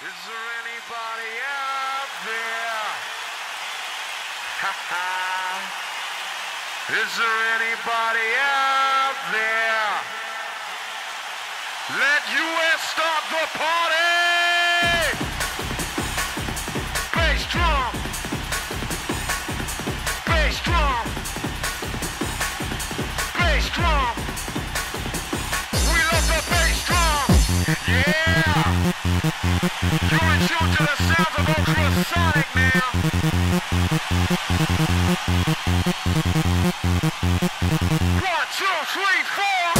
Is there anybody out there? Ha ha. Is there anybody out there? Let US start the party! Bass drum! Bass drum! Bass drum! We love the bass drum! Yeah! Tune to the sounds of ultrasonic now! One, two, three, four!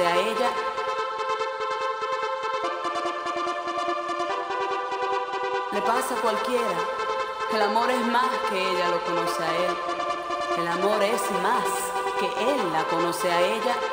ella, le pasa a cualquiera que el amor es más que ella lo conoce a él, el amor es más que él la conoce a ella.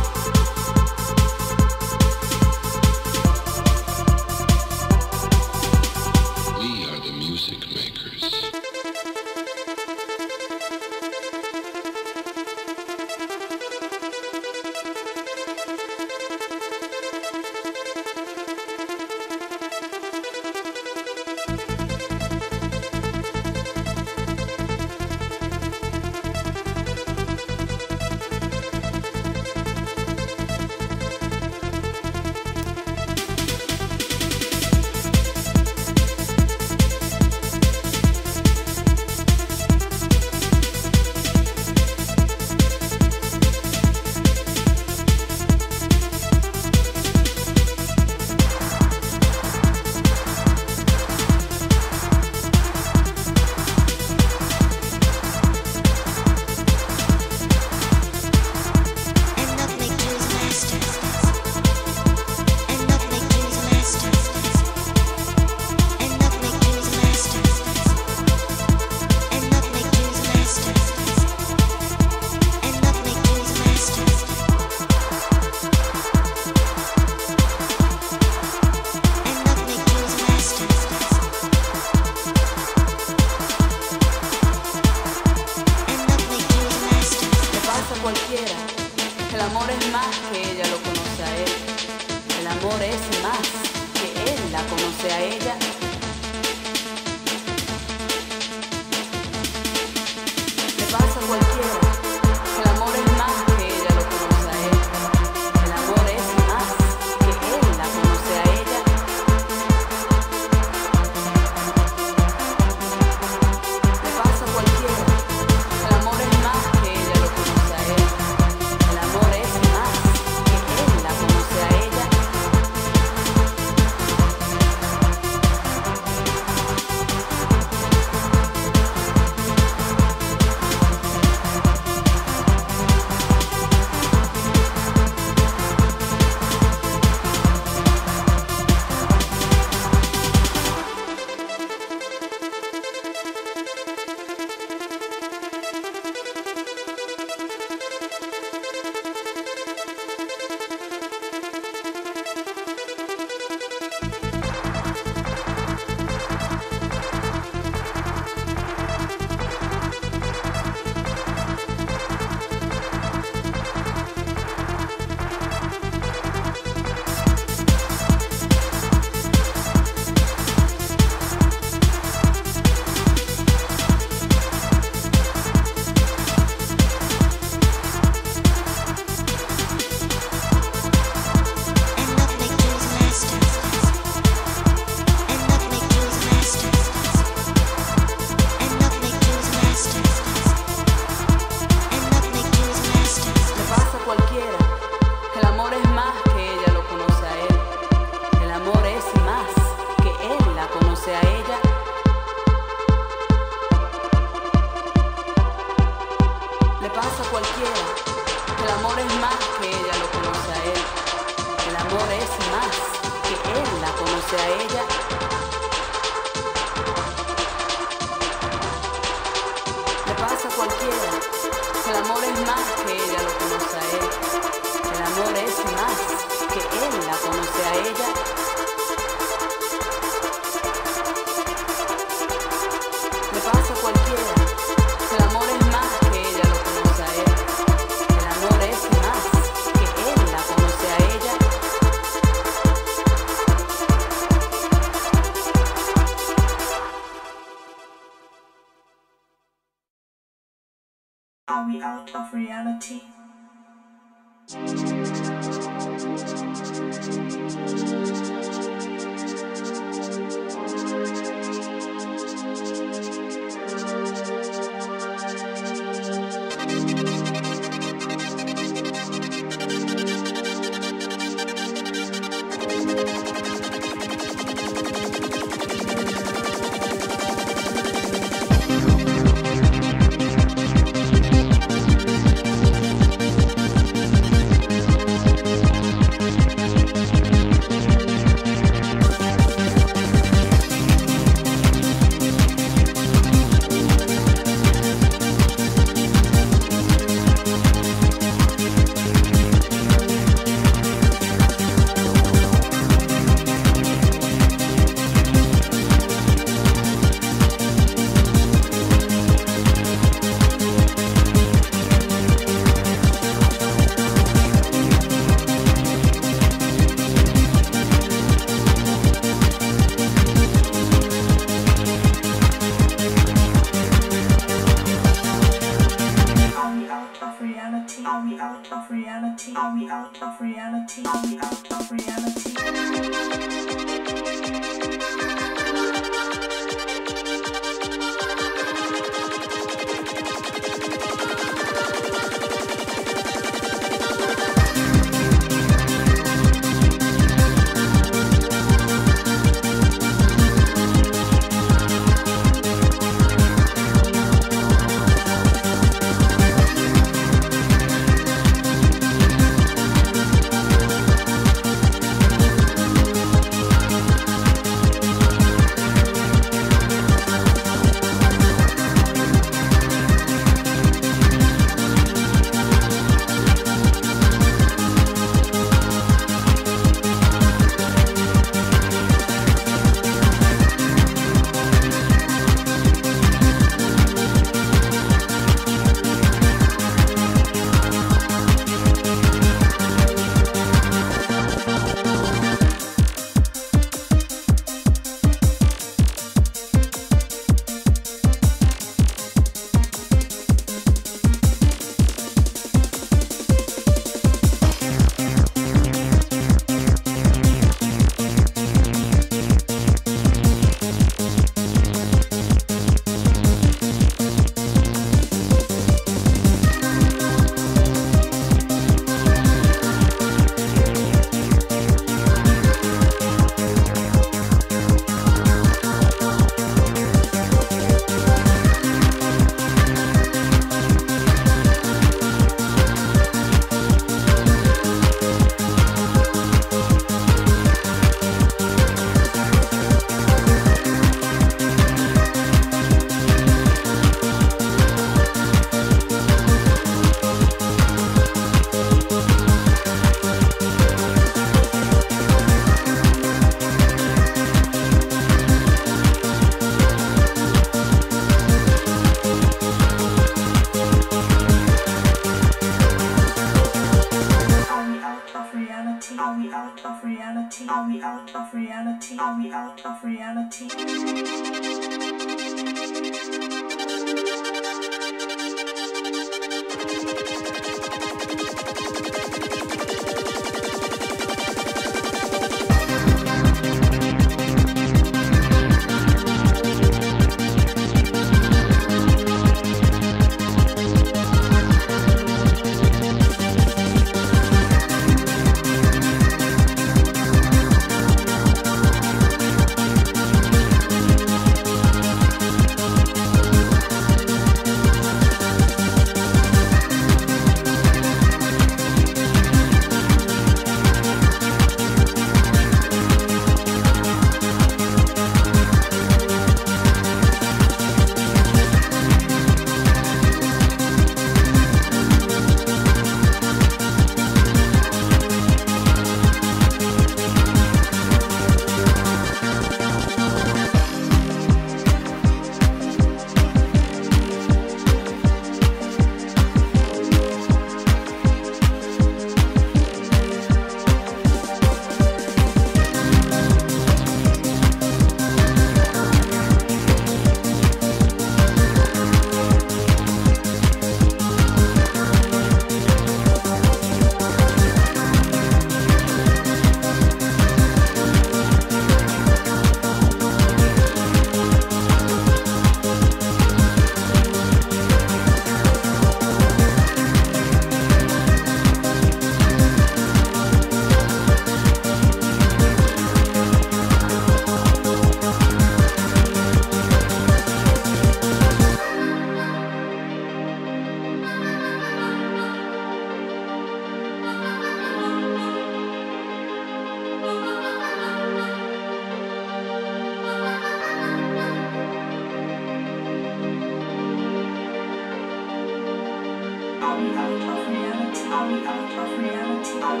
Reality? Are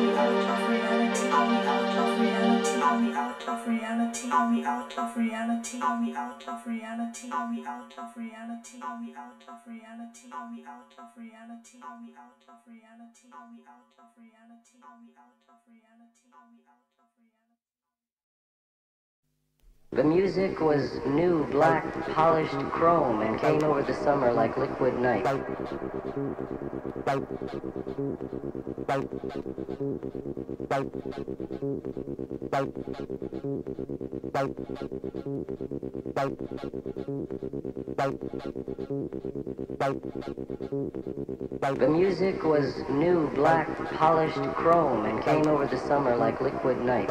we out of reality? Are we out of reality? The music was new, black, polished chrome and came over the summer like liquid night. The music was new, black, polished chrome and came over the summer like liquid night.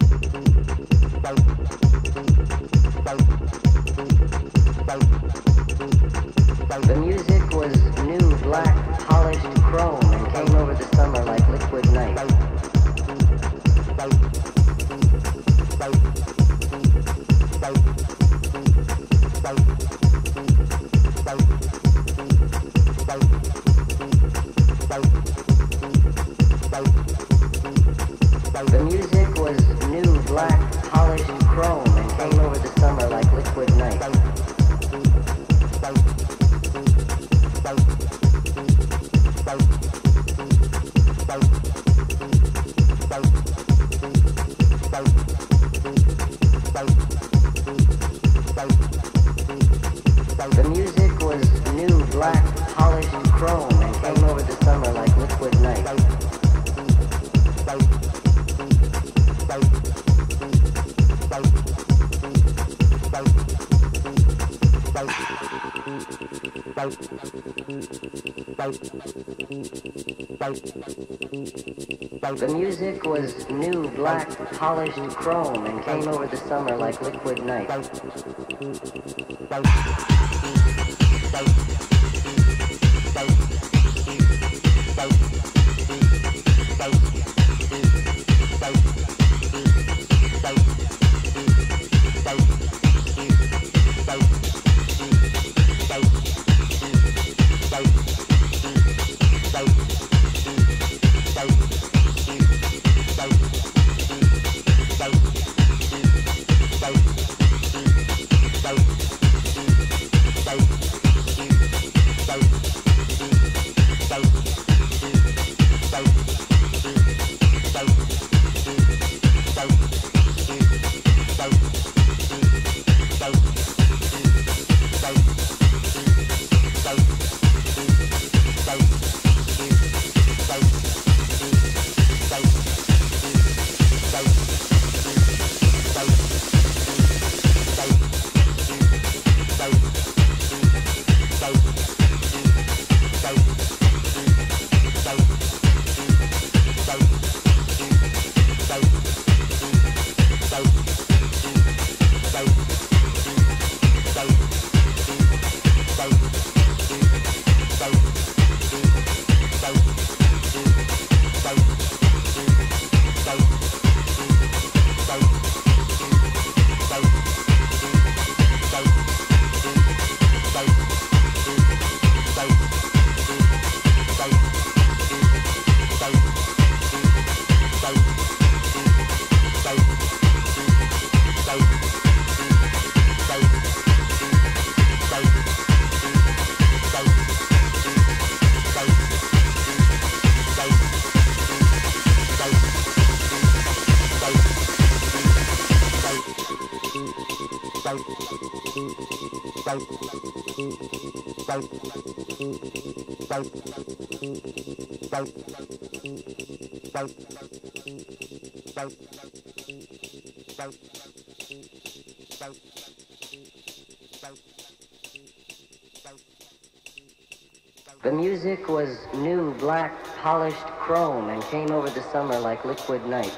the music was new, black, polished chrome and came over the summer like liquid night. The music was new, black, polished chrome and came over the summer like liquid night. The music was new, black, polished chrome and came over the summer like liquid night. The music was new, black, polished chrome and came over the summer like liquid night.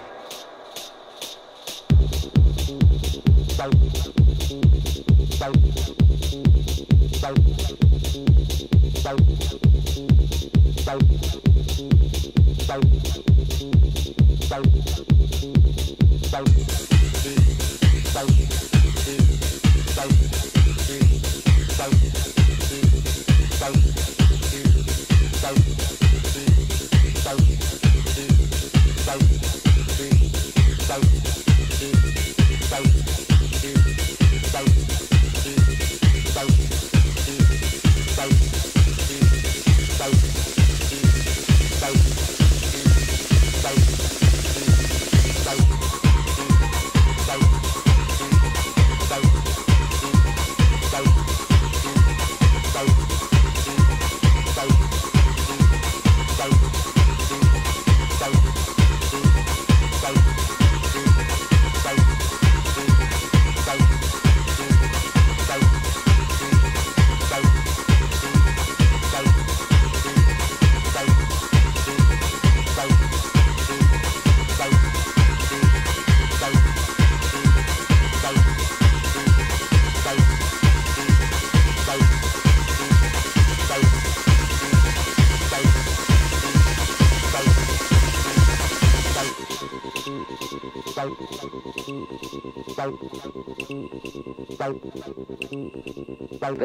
The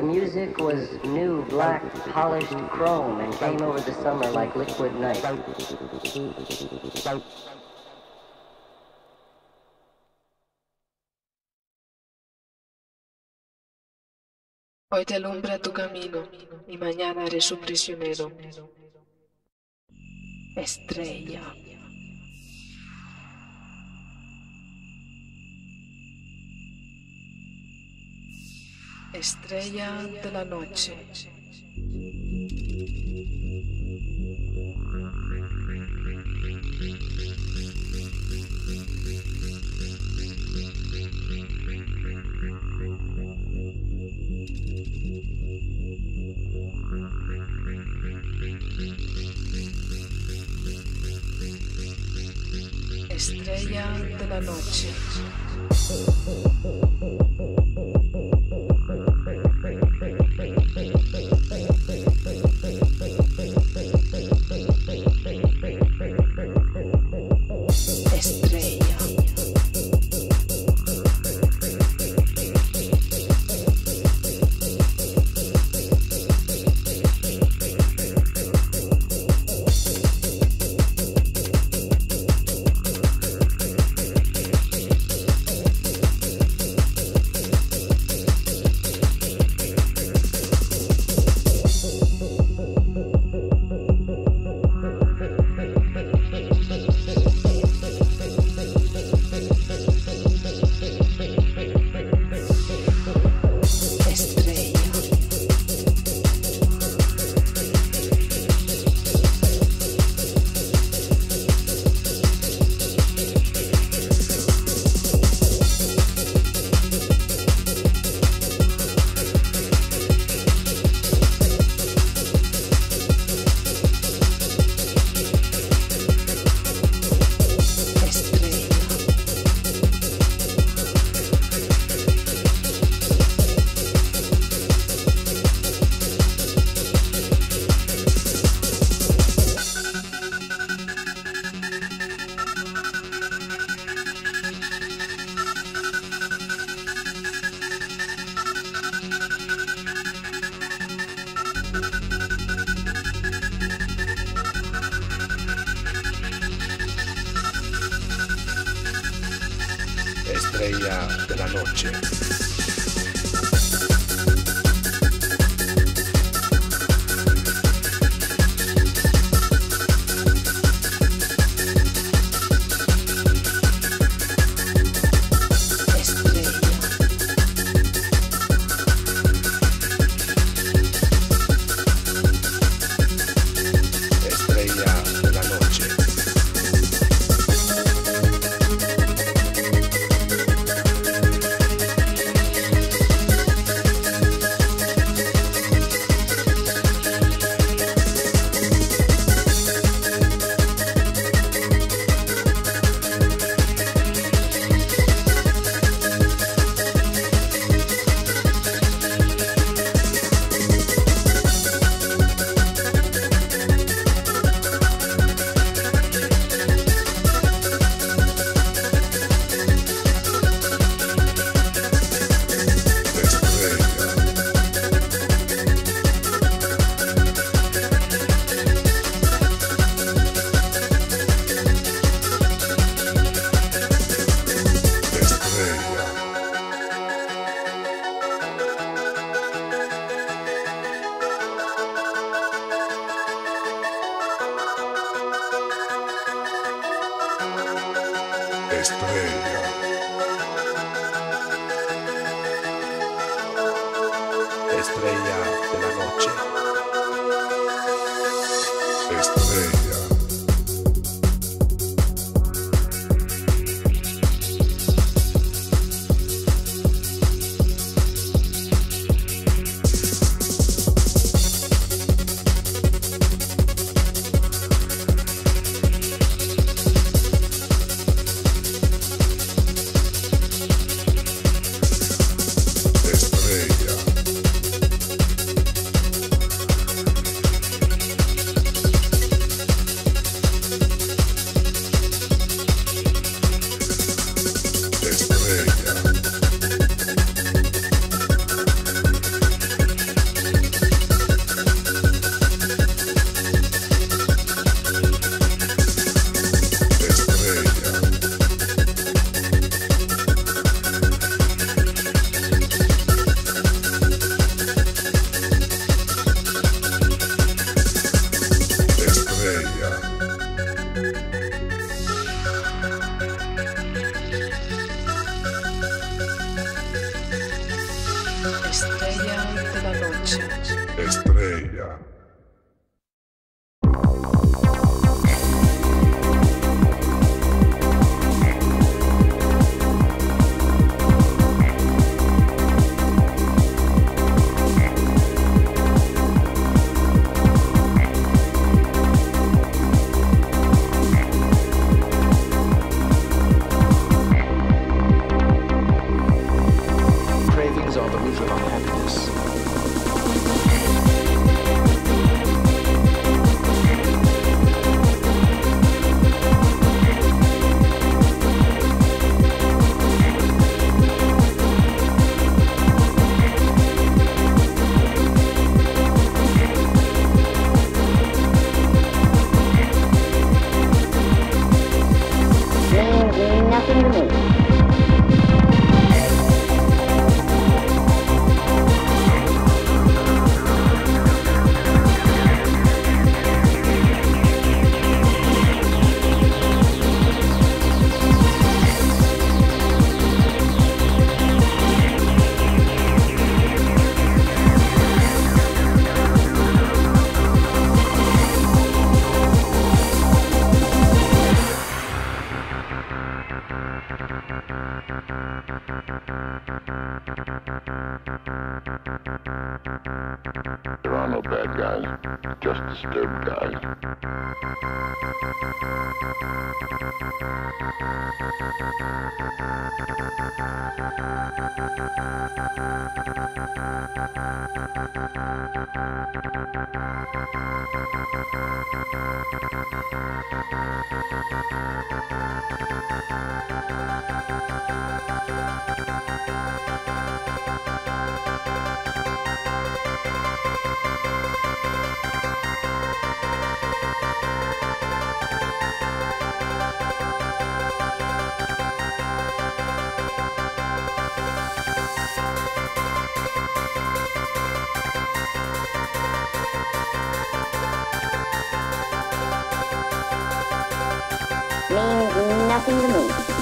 music was new, black, polished chrome and came over the summer like liquid night. Hoy te alumbra tu camino y mañana eres su prisionero. Estrella. Estrella de la noche. Estrella de la noche. Means nothing to me.